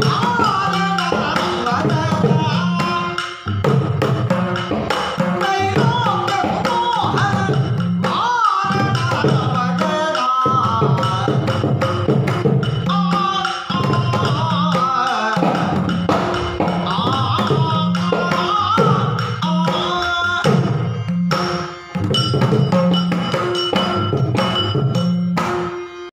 可